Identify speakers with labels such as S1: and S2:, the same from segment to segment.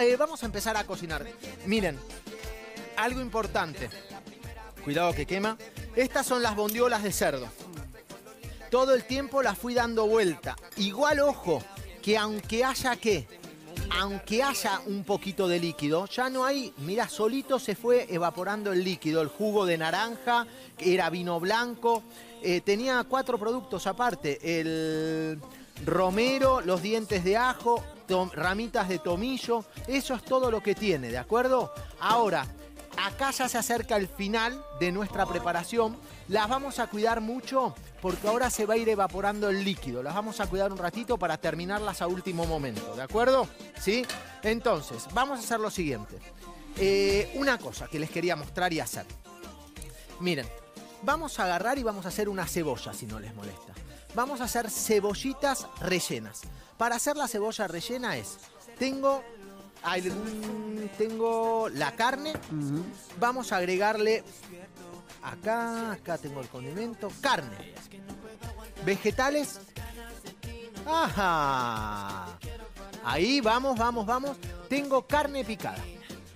S1: eh, vamos a empezar a cocinar. Miren, algo importante. Cuidado que quema. Estas son las bondiolas de cerdo. Todo el tiempo las fui dando vuelta. Igual, ojo, que aunque haya qué, aunque haya un poquito de líquido, ya no hay, mira, solito se fue evaporando el líquido, el jugo de naranja, que era vino blanco, eh, tenía cuatro productos aparte, el romero, los dientes de ajo, ramitas de tomillo, eso es todo lo que tiene, ¿de acuerdo? Ahora, acá ya se acerca el final de nuestra preparación, las vamos a cuidar mucho porque ahora se va a ir evaporando el líquido, las vamos a cuidar un ratito para terminarlas a último momento, ¿de acuerdo? ¿Sí? Entonces, vamos a hacer lo siguiente. Eh, una cosa que les quería mostrar y hacer. Miren, vamos a agarrar y vamos a hacer una cebolla, si no les molesta. Vamos a hacer cebollitas rellenas. Para hacer la cebolla rellena es, tengo, algún- tengo la carne, vamos a agregarle acá, acá tengo el condimento, carne, vegetales, ajá, ahí vamos, vamos, vamos, tengo carne picada.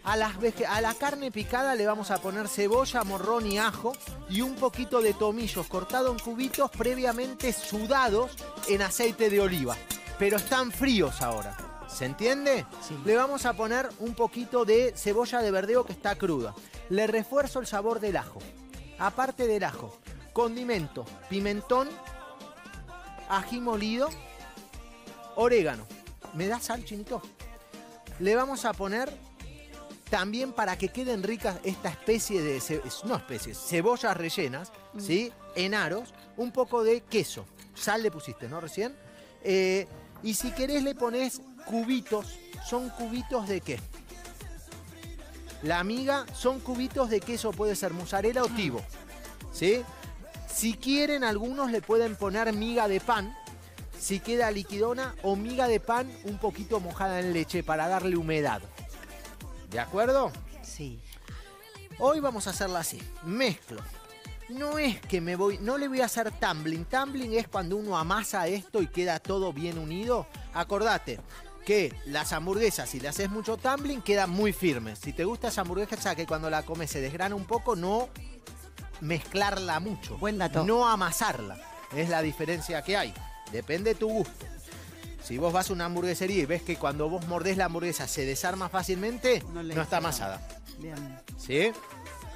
S1: A, las a la carne picada le vamos a poner cebolla, morrón y ajo y un poquito de tomillos cortado en cubitos previamente sudados en aceite de oliva. Pero están fríos ahora. ¿Se entiende?
S2: Sí.
S1: Le vamos a poner un poquito de cebolla de verdeo que está cruda. Le refuerzo el sabor del ajo. Aparte del ajo, condimento, pimentón, ají molido, orégano. ¿Me da sal, chinito? Le vamos a poner también para que queden ricas esta especie de, no especies, cebollas rellenas, ¿sí? En aros, un poco de queso. Sal le pusiste, ¿no? Recién. Eh, y si querés le pones cubitos, son cubitos de qué? La miga son cubitos de queso, puede ser mozzarella o tibo, ¿sí? Si quieren, algunos le pueden poner miga de pan, si queda liquidona, o miga de pan un poquito mojada en leche para darle humedad. ¿De acuerdo?
S2: Sí.
S1: Hoy vamos a hacerla así. Mezclo. No es que me voy, no le voy a hacer tumbling. Tumbling es cuando uno amasa esto y queda todo bien unido. Acordate que las hamburguesas, si le haces mucho tumbling, quedan muy firmes. Si te gusta esa hamburguesa que cuando la comes se desgrana un poco, no mezclarla mucho.
S2: Buen dato.
S1: No amasarla. Es la diferencia que hay. Depende de tu gusto. Si vos vas a una hamburguesería y ves que cuando vos mordés la hamburguesa se desarma fácilmente, no, está amasada.
S2: Bien.
S1: ¿Sí?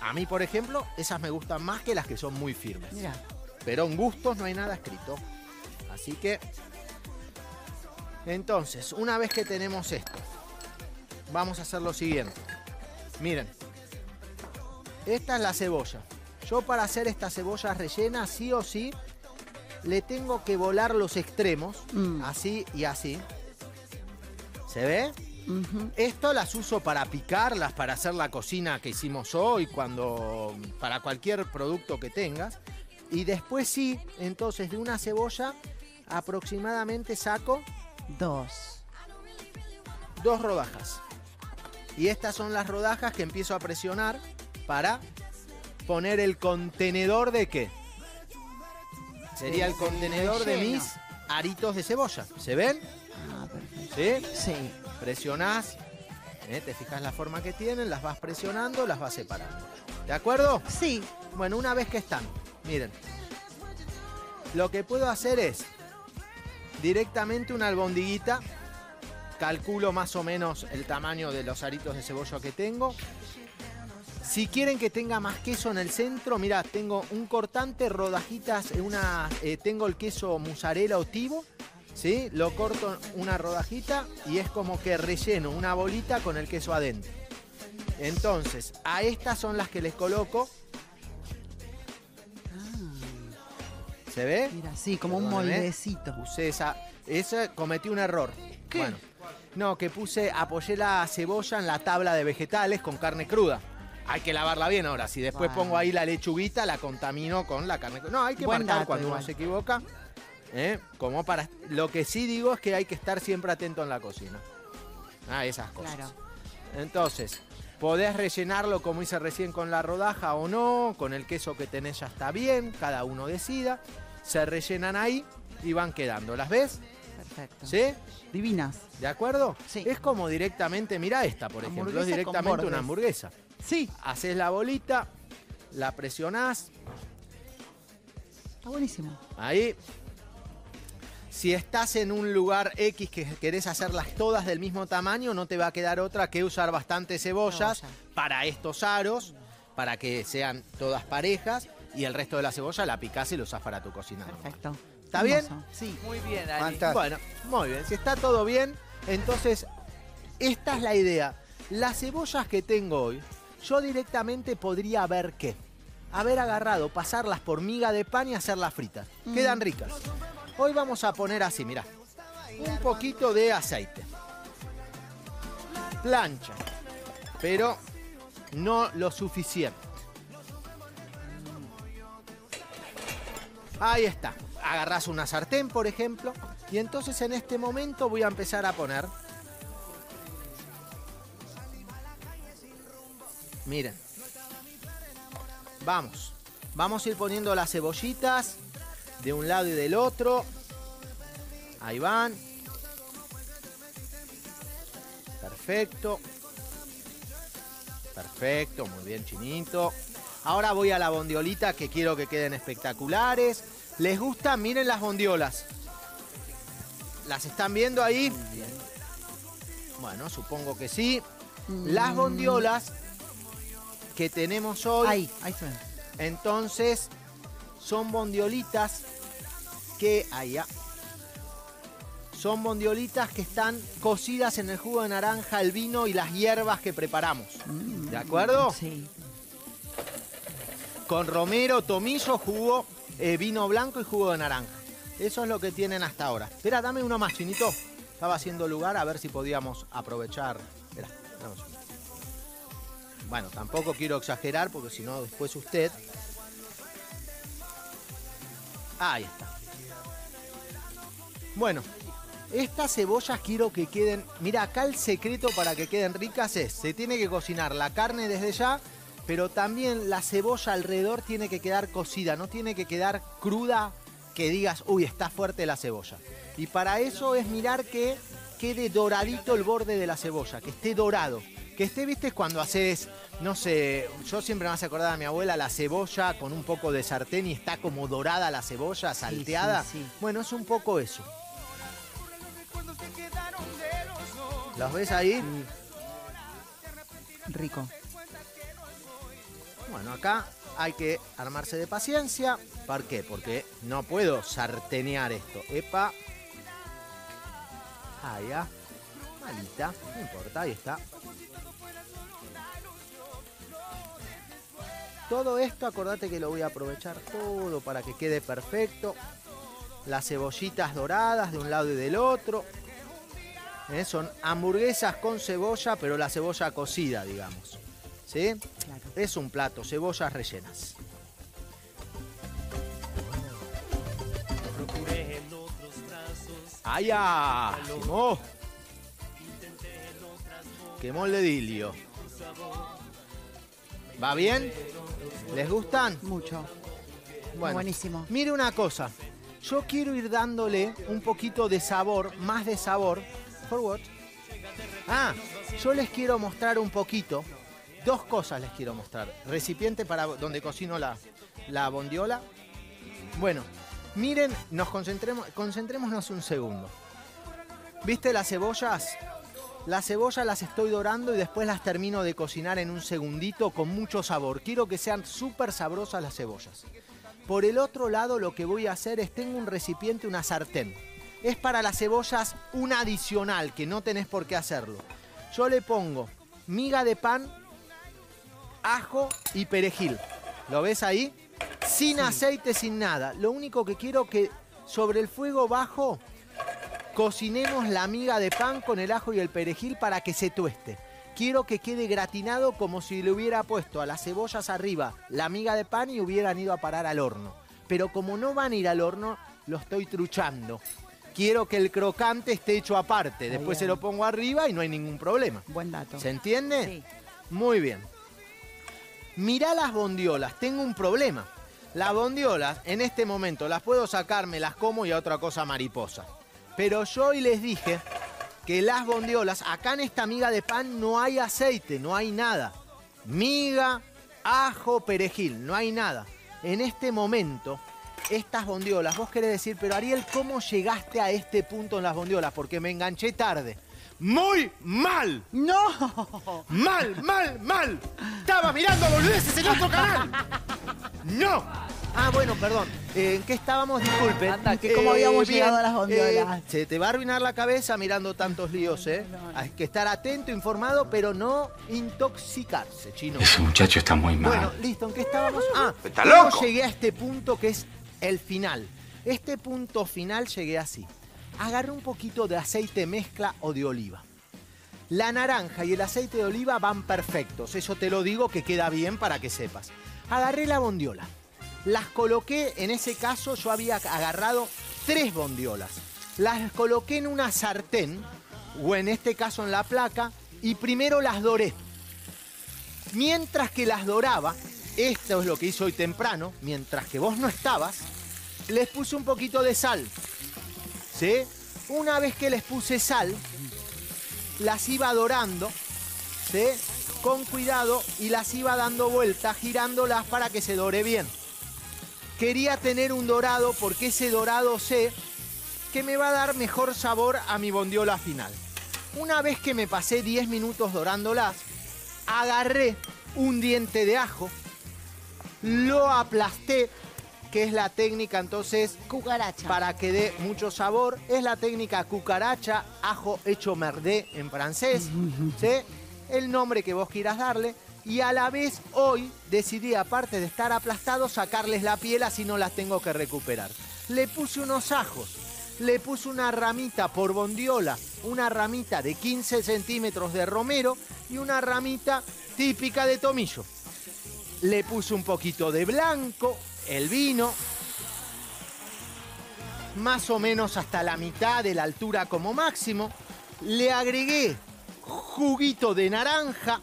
S1: A mí, por ejemplo, esas me gustan más que las que son muy firmes.
S2: Mira.
S1: Pero en gustos no hay nada escrito. Así que... Entonces, una vez que tenemos esto, vamos a hacer lo siguiente. Miren. Esta es la cebolla. Yo para hacer esta cebolla rellena, sí o sí, le tengo que volar los extremos,
S2: Mm.
S1: así y así. ¿Se ve? Esto las uso para picarlas, para hacer la cocina que hicimos hoy, cuando para cualquier producto que tengas. Y después sí, entonces de una cebolla aproximadamente saco
S2: Dos.
S1: dos rodajas. Y estas son las rodajas que empiezo a presionar para poner el contenedor de qué? Sería el contenedor de mis aritos de cebolla. ¿Se ven?
S2: Ah, perfecto.
S1: ¿Sí?
S2: Sí.
S1: Presionás, ¿eh? te fijas la forma que tienen, las vas presionando, las vas separando. ¿De acuerdo?
S2: Sí.
S1: Bueno, una vez que están, miren, lo que puedo hacer es directamente una albondiguita, calculo más o menos el tamaño de los aritos de cebolla que tengo. Si quieren que tenga más queso en el centro, mira, tengo un cortante, rodajitas, eh, una, eh, tengo el queso mozzarella o tibo, ¿sí? Lo corto una rodajita y es como que relleno una bolita con el queso adentro. Entonces, a estas son las que les coloco. ¿Se ve?
S2: Mira, sí, como un moldecito.
S1: Usé esa. Ese cometí un error.
S2: ¿Qué?
S1: Bueno. No, que puse, apoyé la cebolla en la tabla de vegetales con carne cruda. Hay que lavarla bien ahora. Si después pongo ahí la lechuguita, la contamino con la carne. No, hay que
S2: Buen
S1: marcar
S2: dato
S1: cuando
S2: igual.
S1: uno se equivoca. ¿eh? Como para. Lo que sí digo es que hay que estar siempre atento en la cocina. Ah, esas cosas.
S2: Claro.
S1: Entonces, podés rellenarlo como hice recién con la rodaja o no, con el queso que tenés ya está bien, cada uno decida. Se rellenan ahí y van quedando. ¿Las ves?
S2: Perfecto.
S1: ¿Sí?
S2: Divinas.
S1: ¿De acuerdo?
S2: Sí.
S1: Es como directamente, mira esta, por ejemplo, es directamente una hamburguesa.
S2: Sí.
S1: Haces la bolita, la presionás,
S2: Está buenísimo.
S1: ahí. Si estás en un lugar X que querés hacerlas todas del mismo tamaño, no te va a quedar otra que usar bastante cebollas
S2: Cebolla.
S1: para estos aros, para que sean todas parejas, y el resto de la cebolla la picás y lo usás para tu cocina. normal.
S2: Perfecto.
S1: ¿Está bien?
S2: Sí.
S3: Muy bien.
S4: Fantástico.
S1: Bueno, muy bien. Si está todo bien, entonces esta es la idea. Las cebollas que tengo hoy, yo directamente podría haber qué. Haber agarrado, pasarlas por miga de pan y hacerlas fritas. Quedan ricas. Hoy vamos a poner así, mirá. Un poquito de aceite. Plancha. Pero no lo suficiente. Ahí está. Agarrás una sartén, por ejemplo, y entonces en este momento voy a empezar a poner. Miren. Vamos. Vamos a ir poniendo las cebollitas de un lado y del otro. Ahí van. Perfecto. Perfecto, muy bien, chinito. Ahora voy a la bondiolita que quiero que queden espectaculares. ¿Les gusta? Miren las bondiolas. ¿Las están viendo ahí? Bueno, supongo que sí. Las bondiolas que tenemos hoy,
S2: Ahí, ahí se ve.
S1: entonces, son bondiolitas que... Ahí ya. Son bondiolitas que están cocidas en el jugo de naranja, el vino y las hierbas que preparamos.
S2: Mm,
S1: ¿De acuerdo?
S2: Sí.
S1: Con romero, tomillo, jugo, eh, vino blanco y jugo de naranja. Eso es lo que tienen hasta ahora. Espera, dame uno más, chinito. Estaba haciendo lugar a ver si podíamos aprovechar. Espera, dame un segundo. Bueno, tampoco quiero exagerar porque si no después usted. Ahí está. Bueno, estas cebollas quiero que queden. Mira, acá el secreto para que queden ricas es: se tiene que cocinar la carne desde ya, pero también la cebolla alrededor tiene que quedar cocida, no tiene que quedar cruda que digas, uy, está fuerte la cebolla. Y para eso es mirar que quede doradito el borde de la cebolla, que esté dorado. Que esté, viste, cuando haces, no sé, yo siempre me hace acordar a mi abuela la cebolla con un poco de sartén y está como dorada la cebolla, salteada.
S2: sí, sí.
S1: Bueno, es un poco eso. ¿Los ves ahí?
S2: Rico.
S1: Bueno, acá hay que armarse de paciencia. ¿Por qué? Porque no puedo sartenear esto. Epa. Ahí ya. Malita. No importa, ahí está. Todo esto, acordate que lo voy a aprovechar todo para que quede perfecto. Las cebollitas doradas de un lado y del otro. Eh, Son hamburguesas con cebolla, pero la cebolla cocida, digamos. ¿Sí?
S2: Claro.
S1: Es un plato, cebollas rellenas. ¡Ay, ya! ¡Quemó! Quemó el. ¿Va bien? ¿Les gustan?
S2: Mucho.
S1: Bueno,
S2: Buenísimo.
S1: Mire una cosa. Yo quiero ir dándole un poquito de sabor, más de sabor. ¿For what? Ah, yo les quiero mostrar un poquito. Dos cosas les quiero mostrar. Recipiente para donde cocino la, la bondiola. Bueno, miren, nos concentremos, concentrémonos un segundo. ¿Viste las cebollas? Las cebollas las estoy dorando y después las termino de cocinar en un segundito con mucho sabor. Quiero que sean súper sabrosas las cebollas. Por el otro lado lo que voy a hacer es tengo un recipiente, una sartén. Es para las cebollas un adicional que no tenés por qué hacerlo. Yo le pongo miga de pan, ajo y perejil. ¿Lo ves ahí? Sin aceite, sin nada. Lo único que quiero que sobre el fuego bajo cocinemos la miga de pan con el ajo y el perejil para que se tueste. Quiero que quede gratinado como si le hubiera puesto a las cebollas arriba la miga de pan y hubieran ido a parar al horno. Pero como no van a ir al horno, lo estoy truchando. Quiero que el crocante esté hecho aparte. Después
S2: bien.
S1: se lo pongo arriba y no hay ningún problema.
S2: Buen dato.
S1: ¿Se entiende?
S2: Sí.
S1: Muy bien. Mirá las bondiolas, tengo un problema. Las bondiolas, en este momento, las puedo sacar, me las como y a otra cosa mariposa. Pero yo hoy les dije que las bondiolas, acá en esta miga de pan no hay aceite, no hay nada. Miga, ajo, perejil, no hay nada. En este momento, estas bondiolas, vos querés decir, pero Ariel, ¿cómo llegaste a este punto en las bondiolas? Porque me enganché tarde. Muy mal.
S2: ¡No!
S1: Mal, mal, mal. Estaba mirando boludeces en otro canal. No. Ah, bueno, perdón. Eh, ¿En qué estábamos? Disculpen.
S2: Anda, que cómo habíamos llegado a las bondiolas.
S1: eh, se te va a arruinar la cabeza mirando tantos líos, ¿eh? Hay que estar atento, informado, pero no intoxicarse, chino.
S3: Ese muchacho está muy mal.
S1: Bueno, listo, ¿en qué estábamos? Ah,
S3: Está
S1: ¿cómo
S3: loco.
S1: llegué a este punto que es el final? Este punto final llegué así. Agarré un poquito de aceite mezcla o de oliva. La naranja y el aceite de oliva van perfectos, eso te lo digo que queda bien para que sepas. Agarré la bondiola, las coloqué, en ese caso yo había agarrado tres bondiolas. Las coloqué en una sartén, o en este caso en la placa, y primero las doré. Mientras que las doraba, esto es lo que hice hoy temprano, mientras que vos no estabas, les puse un poquito de sal. ¿Sí? Una vez que les puse sal, las iba dorando, ¿sí? Con cuidado y las iba dando vueltas, girándolas para que se dore bien. Quería tener un dorado porque ese dorado sé que me va a dar mejor sabor a mi bondiola final. Una vez que me pasé 10 minutos dorándolas, agarré un diente de ajo, lo aplasté, que es la técnica entonces
S2: Cucaracha.
S1: para que dé mucho sabor. Es la técnica cucaracha, ajo hecho merdé en francés, ¿sí? El nombre que vos quieras darle. Y a la vez hoy decidí, aparte de estar aplastado, sacarles la piel así no las tengo que recuperar. Le puse unos ajos, le puse una ramita por bondiola, una ramita de 15 centímetros de romero y una ramita típica de tomillo. Le puse un poquito de blanco, el vino, más o menos hasta la mitad de la altura como máximo. Le agregué juguito de naranja.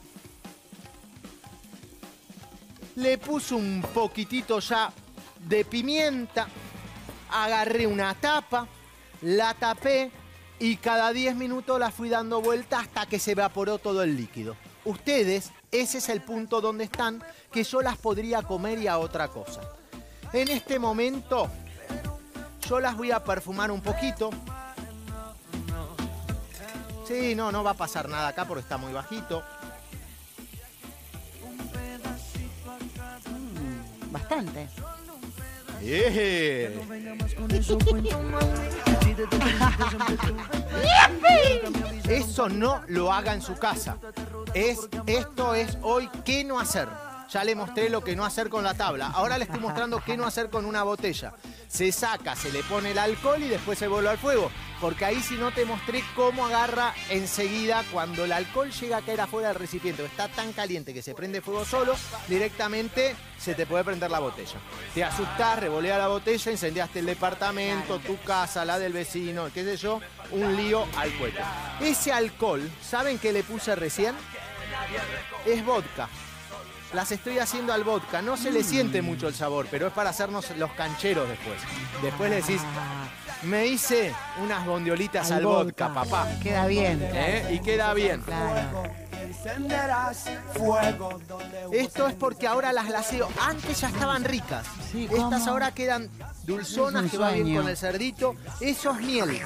S1: Le puse un poquitito ya de pimienta. Agarré una tapa, la tapé y cada 10 minutos la fui dando vuelta hasta que se evaporó todo el líquido. Ustedes, ese es el punto donde están, que yo las podría comer y a otra cosa. En este momento, yo las voy a perfumar un poquito. Sí, no, no va a pasar nada acá porque está muy bajito.
S2: Bastante.
S1: ¡Eh! Eso no lo haga en su casa. Es, esto es hoy qué no hacer. Ya le mostré lo que no hacer con la tabla. Ahora le estoy mostrando qué no hacer con una botella. Se saca, se le pone el alcohol y después se vuelve al fuego. Porque ahí si no te mostré cómo agarra enseguida cuando el alcohol llega a caer afuera del recipiente. o Está tan caliente que se prende fuego solo, directamente se te puede prender la botella. Te asustás, revolea la botella, incendiaste el departamento, tu casa, la del vecino, qué sé yo, un lío al cuello. Ese alcohol, ¿saben qué le puse recién? Es vodka. Las estoy haciendo al vodka. No se le siente mucho el sabor, pero es para hacernos los cancheros después. Después le decís, me hice unas bondiolitas al,
S2: Al
S1: vodka,
S2: vodka.
S1: papá.
S2: Queda bien.
S1: ¿Eh? Y queda bien.
S2: Claro.
S1: Esto es porque ahora las laseo. Antes ya estaban ricas.
S2: Sí,
S1: Estas ahora quedan dulzonas que va bien con el cerdito. Eso es miel.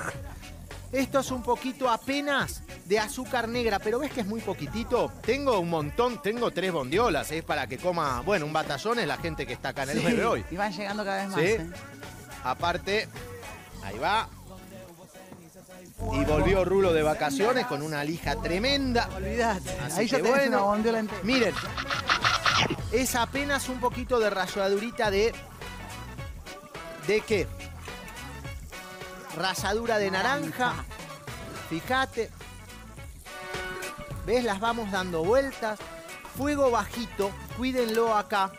S1: Esto es un poquito apenas de azúcar negra, pero ves que es muy poquitito. Tengo un montón, tengo tres bondiolas, es para que coma, bueno, un batallón es la gente que está acá en el
S2: Sí,
S1: bebé hoy.
S2: Y van llegando cada vez más.
S1: Sí.
S2: ¿eh?
S1: Aparte, ahí va. Y volvió Rulo de vacaciones con una lija tremenda.
S2: Olvídate.
S1: Así
S2: Ahí ya
S1: que
S2: tenés
S1: bueno.
S2: una bondiola entera.
S1: Miren, es apenas un poquito de ralladurita de. ¿De qué? Ralladura de naranja. Fíjate. ¿Ves? Las vamos dando vueltas. Fuego bajito. Cuídenlo acá.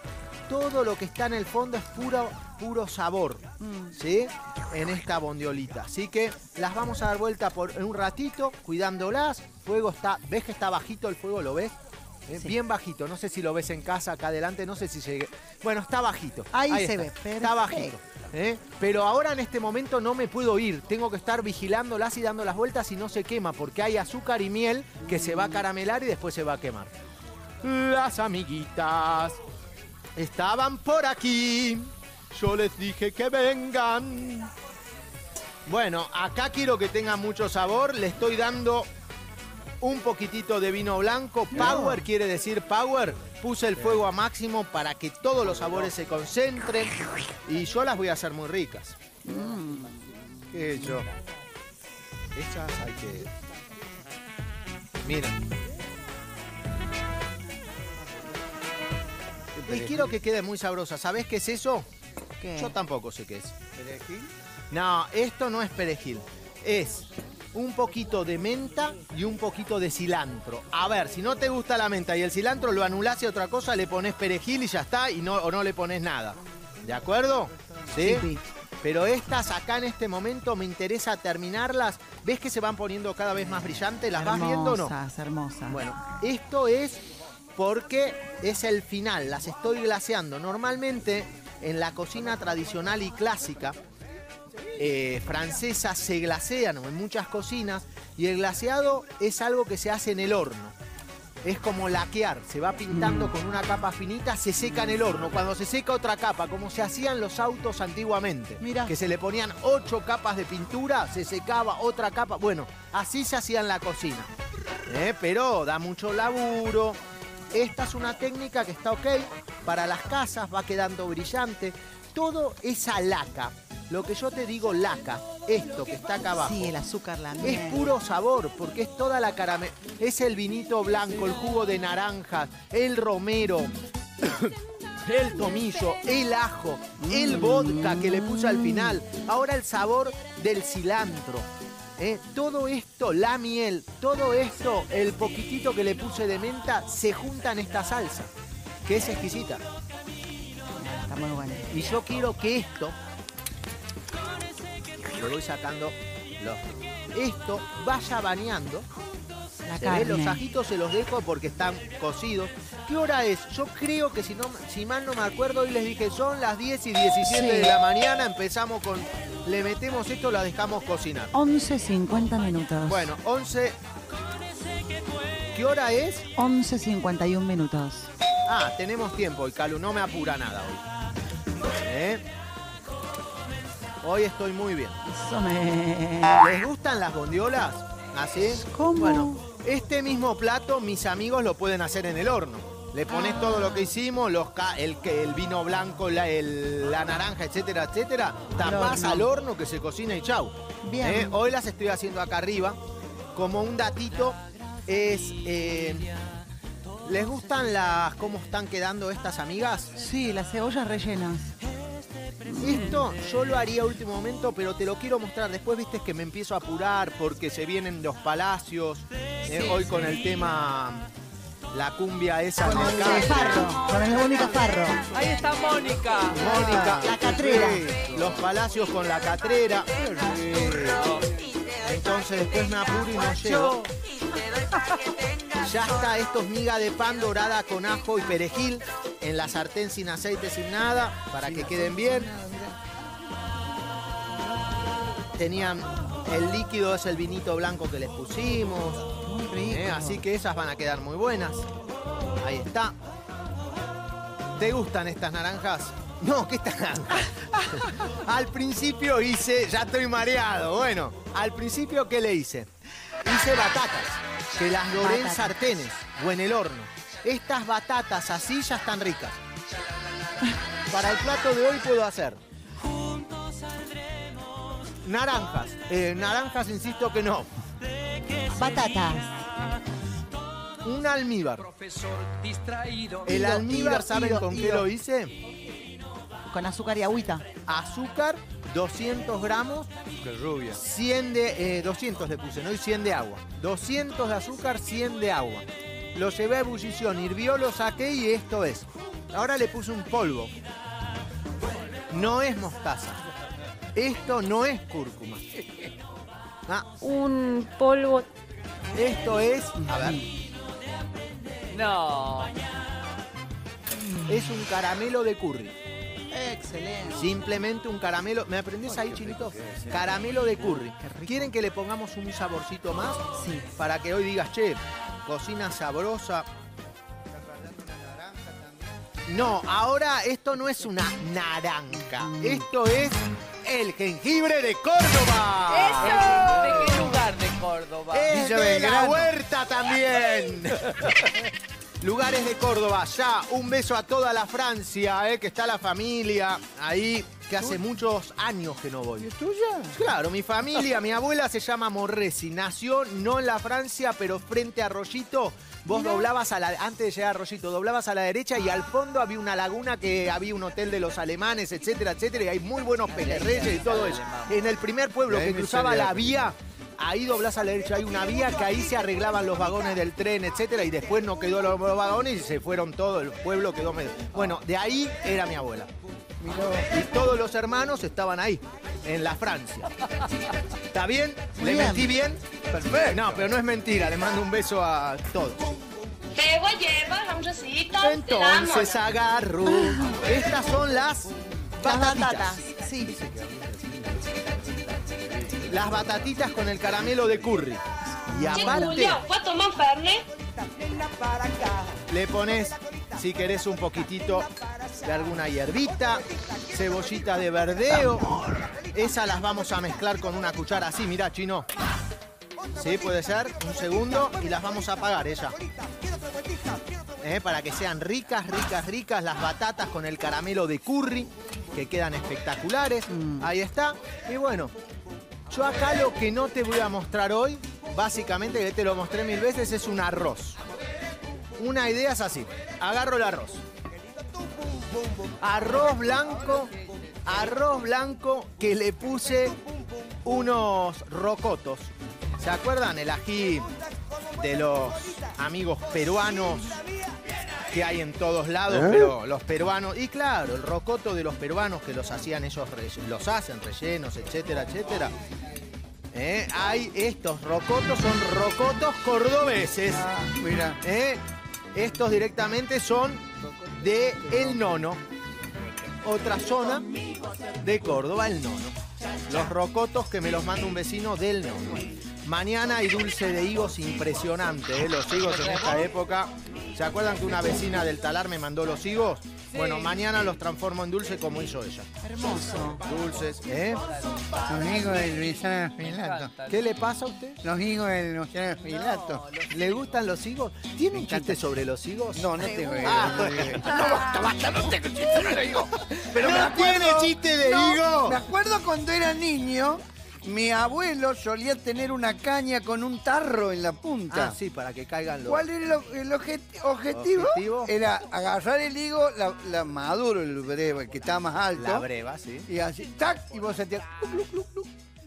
S1: Todo lo que está en el fondo es puro, puro sabor.
S2: Mm.
S1: ¿Sí? En esta bondiolita. Así que las vamos a dar vuelta por en un ratito, cuidándolas. Fuego está. ¿Ves que está bajito el fuego? ¿Lo ves? ¿Eh?
S2: Sí.
S1: bien bajito. No sé si lo ves en casa acá adelante, no sé si llegué. Bueno, está bajito.
S2: Ahí se
S1: está.
S2: ve,
S1: Está
S2: perfecto.
S1: bajito. ¿eh? Pero ahora en este momento no me puedo ir. Tengo que estar vigilándolas y dando las vueltas y no se quema porque hay azúcar y miel que se va a caramelar y después se va a quemar. Las amiguitas estaban por aquí. Yo les dije que vengan. Bueno, acá quiero que tenga mucho sabor. Le estoy dando un poquitito de vino blanco. Power quiere decir power. Puse el fuego a máximo para que todos los sabores se concentren. Y yo las voy a hacer muy ricas. ¿Qué he hecho? Esas hay que... Miren. Y quiero que quede muy sabrosa. ¿Sabés qué es eso?
S2: ¿Qué?
S1: Yo tampoco sé qué es. No, esto no es perejil. Es un poquito de menta y un poquito de cilantro. A ver, si no te gusta la menta y el cilantro, lo anulás y otra cosa, le pones perejil y ya está, y no, o no le pones nada. ¿De acuerdo? ¿Sí? Pero estas acá en este momento me interesa terminarlas. ¿Ves que se van poniendo cada vez más brillantes? ¿Las vas viendo o no?
S2: Hermosas, hermosas.
S1: Bueno, esto es porque es el final, las estoy glaseando. Normalmente en la cocina tradicional y clásica eh, francesa se glasean en muchas cocinas y el glaseado es algo que se hace en el horno. Es como laquear, se va pintando con una capa finita, se seca en el horno. Cuando se seca otra capa, como se hacían los autos antiguamente,
S2: Mirá.
S1: que se le ponían ocho capas de pintura, se secaba otra capa. Bueno, así se hacía en la cocina. ¿eh? Pero da mucho laburo. Esta es una técnica que está ok para las casas, va quedando brillante. Todo esa laca, lo que yo te digo laca, esto que está acá abajo.
S2: Sí, el azúcar, la
S1: Es
S2: miel.
S1: puro sabor, porque es toda la caramel. Es el vinito blanco, el jugo de naranja, el romero, el tomillo, el ajo, el vodka que le puse al final. Ahora el sabor del cilantro. ¿eh? Todo esto, la miel, todo esto, el poquitito que le puse de menta, se junta en esta salsa, que es exquisita.
S2: Está muy bueno.
S1: Y yo quiero que esto, le voy sacando los, esto vaya bañando.
S2: La
S1: ve, los
S2: carne.
S1: ajitos se los dejo porque están cocidos. ¿Qué hora es? Yo creo que si, no, si mal no me acuerdo, hoy les dije son las 10 y 17
S2: Sí.
S1: de la mañana. Empezamos con, le metemos esto, la dejamos cocinar.
S2: 11, 50 minutos.
S1: Bueno, 11. ¿Qué hora es?
S2: 11, 51 minutos.
S1: Ah, tenemos tiempo y Calu, no me apura nada hoy. ¿Eh? Hoy estoy muy bien.
S2: Eso me...
S1: ¿Les gustan las bondiolas? ¿Así?
S2: ¿Cómo?
S1: Bueno, este mismo plato mis amigos lo pueden hacer en el horno. Le pones
S2: Ah.
S1: todo lo que hicimos, los el, vino blanco, la, el- la naranja, etcétera, etcétera. Tapás al horno que se cocina y chau.
S2: Bien.
S1: ¿Eh? Hoy las estoy haciendo acá arriba. Como un datito es... eh, ¿Les gustan las cómo están quedando estas amigas?
S2: Sí, las cebollas rellenas.
S1: Esto yo lo haría a último momento, pero te lo quiero mostrar. Después viste que me empiezo a apurar porque se vienen los palacios. eh, hoy con el tema la cumbia esa
S2: Con el farro, con el Mónica Farro.
S3: Ahí está Mónica.
S1: Mónica,
S2: La catrera.
S1: sí, los palacios con la catrera. Entonces después me apuro y no llego. Ya está, esto es miga de pan dorada con ajo y perejil en la sartén sin aceite, sin nada, para que queden bien. Tenían el líquido, es el vinito blanco que les pusimos.
S2: Muy rico.
S1: ¿eh? Así que esas van a quedar muy buenas. Ahí está. ¿Te gustan estas naranjas? No, ¿qué naranjas? al principio hice, ya estoy mareado. Bueno, al principio, ¿qué le hice? Hice batatas, que las doré en sartenes o en el horno. Estas batatas así ya están ricas. Para el plato de hoy puedo hacer naranjas. Eh, naranjas, insisto que no.
S2: Batatas.
S1: Un almíbar. El almíbar, ¿saben
S2: ido,
S1: con qué lo hice?
S2: Con azúcar y agüita.
S1: Azúcar, 200 gramos. Qué rubia. 100 de, eh, 200 le puse, ¿no? Y 100 de agua. 200 de azúcar, 100 de agua. Lo llevé a ebullición, hirvió, lo saqué y esto es. Ahora le puse un polvo. No es mostaza. Esto no es cúrcuma. Ah,
S4: un polvo
S1: esto es. A ver.
S3: No.
S1: Es un caramelo de curry.
S2: Excelente.
S1: Simplemente un caramelo. ¿Me aprendés ahí, chinito? Caramelo de curry. ¿Quieren que le pongamos un saborcito más?
S2: Sí.
S1: Para que hoy digas, che, cocina sabrosa. No, ahora esto no es una naranja. Esto es el jengibre de Córdoba.
S3: ¿De qué lugar de Córdoba?
S1: Es
S4: Villa
S1: de la huerta también. Lugares de Córdoba, ya. Un beso a toda la Francia, eh, que está la familia ahí, que hace muchos años que no voy.
S4: ¿Es tuya?
S1: Claro, mi familia, mi abuela se llama Morresi. Nació no en la Francia, pero frente a Rollito. Vos doblabas a la, antes de llegar a Rollito, doblabas a la derecha y al fondo había una laguna que había un hotel de los alemanes, etcétera, etcétera, y hay muy buenos pejerreyes y todo eso. En el primer pueblo
S4: Y
S1: que cruzaba la vía, ahí doblás a la derecha, hay una vía que ahí se arreglaban los vagones del tren, etcétera, y después no quedó los vagones y se fueron todo, el pueblo quedó medio. Bueno, de ahí era mi abuela. Y todos los hermanos estaban ahí, en la Francia. ¿Está bien? ¿Le
S2: Bien.
S1: mentí bien?
S4: Perfecto.
S1: No, pero no es mentira. Le mando un beso a todos. Entonces agarro. Estas son las
S2: batatas. Sí.
S1: Las batatitas con el caramelo de curry. Y aparte
S5: ¿puedo tomar fernet?
S1: le pones, si querés, un poquitito de alguna hierbita, cebollita de verdeo. Esas las vamos a mezclar con una cuchara así, mirá, chino. Sí, puede ser. Un segundo y las vamos a apagar ella. Eh, para que sean ricas, ricas, ricas las batatas con el caramelo de curry, que quedan espectaculares. Ahí está. Y bueno, yo acá lo que no te voy a mostrar hoy, básicamente, que te lo mostré mil veces, es un arroz. Una idea es así. Agarro el arroz. Arroz blanco, arroz blanco que le puse unos rocotos. ¿Se acuerdan el ají de los amigos peruanos que hay en todos lados?
S4: ¿Eh?
S1: Pero los peruanos, y claro, el rocoto de los peruanos que los hacían ellos, los hacen rellenos, etcétera, etcétera. ¿Eh? Hay estos rocotos, son rocotos cordobeses.
S4: Ah, mira.
S1: ¿eh? Estos directamente son de El Nono, otra zona de Córdoba, El Nono. Los rocotos que me los manda un vecino del Nono. Mañana hay dulce de higos impresionante, ¿eh? los higos en esta época. ¿Se acuerdan que una vecina del talar me mandó los higos? Bueno, mañana los transformo en dulce como hizo ella.
S2: Hermoso.
S1: Dulces, ¿eh?
S4: Los higos del Luciano Filato.
S1: ¿Qué le pasa a usted?
S4: Los higos del Luciano Filato.
S1: ¿Le gustan los higos? ¿Tiene un chiste sobre los higos?
S4: No, no tengo
S1: Ah,
S4: No, basta, basta, no tengo chiste, no le digo. Pero me
S1: ¿No
S4: acuerdo-
S1: tiene chiste de
S4: No,
S1: higo?
S4: Me acuerdo cuando era niño, mi abuelo solía tener una caña con un tarro en la punta.
S1: Ah, sí, para que caigan los...
S4: ¿Cuál era el, objetivo?
S1: ¿Objetivo?
S4: Era agarrar el higo, la, la maduro, el breve, el que estaba más alto.
S1: La breva, sí.
S4: Y así, tac, y vos sentías,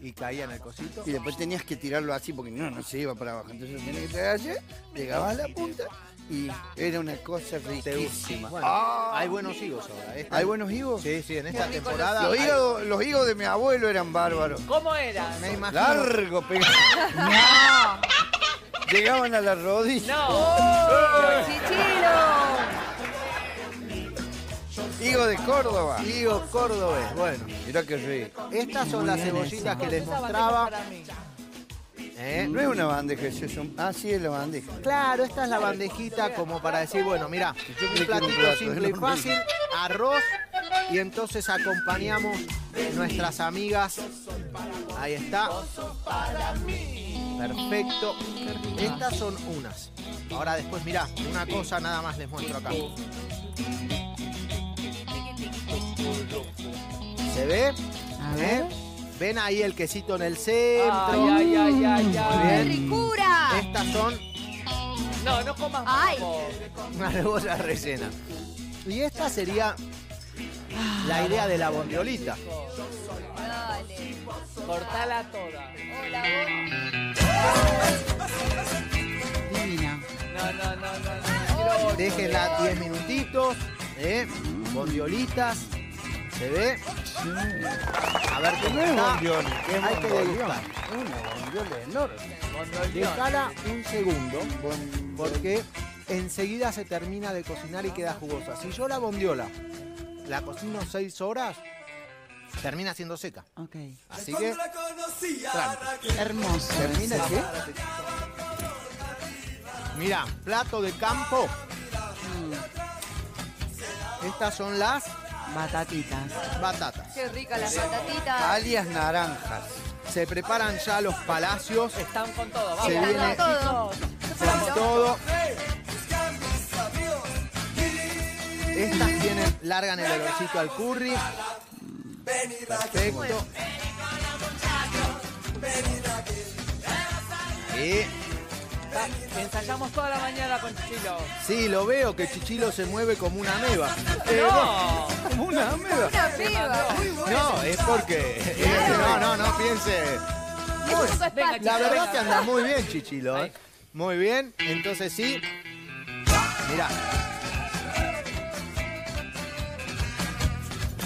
S1: Y caía en el cosito.
S4: y después tenías que tirarlo así porque no, no se iba para abajo. Entonces tenías que tirar así, llegabas a la punta y era una cosa riquísima.
S1: Bueno,
S4: Ah.
S1: hay buenos higos ahora. Esta-
S4: ¿Hay buenos higos?
S1: Sí, sí, en esta temporada.
S4: Los higos, los higos de mi abuelo eran bárbaros.
S3: ¿Cómo era?
S1: Me imagino.
S4: Largo, pegado. Llegaban a la rodilla.
S3: No.
S4: Higo de Córdoba.
S1: Higos cordobés. Bueno,
S4: Mirá qué rico.
S1: estas son las cebollitas que les mostraba. ¿Eh?
S4: No es una bandeja, es eso. Ah, sí, es la bandeja.
S1: Claro, esta es la bandejita como para decir, bueno, mira, un platito
S4: plato,
S1: simple y fácil, arroz y entonces acompañamos nuestras amigas. Ahí está. Perfecto. Estas son unas. Ahora después, mirá, una cosa nada más les muestro acá. ¿Se ve?
S2: A
S1: ¿Eh? ¿Ven ahí el quesito en el centro?
S3: Ay, ay, ay, ay, ay.
S1: bien.
S6: ¡Ricura!
S1: Estas son
S3: No, no comas
S6: Ay.
S1: una cebolla rellena. Y esta sería la idea de la bondiolita.
S6: Dale.
S3: Cortala toda.
S6: Hola,
S2: Divina.
S3: No, no, no, no, no. Quiero otro.
S1: Déjenla 10 minutitos. ¿eh? Bondiolitas. ¿Se ve? A ver cómo
S4: es
S1: Hay que degustar.
S4: Una bondiola enorme.
S1: Déjala un segundo. Porque enseguida se termina de cocinar y queda jugosa. Si yo la bondiola la cocino 6 horas, termina siendo seca.
S2: Ok.
S1: Así que, tranqui.
S2: Hermoso.
S4: ¿Termina qué?
S1: Mira, plato de campo. Estas son las
S2: Batatitas.
S1: batatas.
S6: Qué rica la patatita.
S4: Alias naranjas.
S1: Se preparan ya los palacios.
S3: Están con todo,
S1: Se
S3: vamos.
S1: viene
S6: todo.
S1: con todo. Estas tienen, largan el olorcito al curry. Perfecto. Y
S3: Ensayamos toda la mañana con Chilo.
S1: sí, lo veo que Chichilo se mueve como una meba. Eh,
S3: No.
S1: Como una ameba.
S6: Una piba.
S1: No, es porque. eh, no, no, no piense.
S6: Es un poco
S3: Venga,
S6: espástico.
S1: La verdad que anda muy bien, Chichilo. ¿eh?
S3: Ahí.
S1: Muy bien. Entonces sí. Mirá.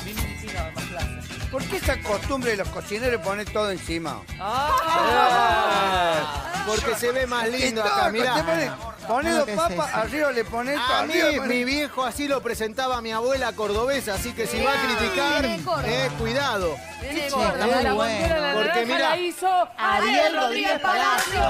S3: Vino un chino de más clase.
S4: ¿Por qué esa costumbre de los cocineros poner todo encima?
S3: Ah.
S1: Porque se ve más lindo acá, mirá.
S2: No,
S4: dos
S2: ¿qué es
S4: papas, arriba le pones
S1: A mí,
S4: arriba
S1: mi viejo así lo presentaba a mi abuela cordobesa, así que si va a criticar, eh, cuidado.
S6: Viene
S1: Porque mira-
S6: Ariel Rodríguez Palacio.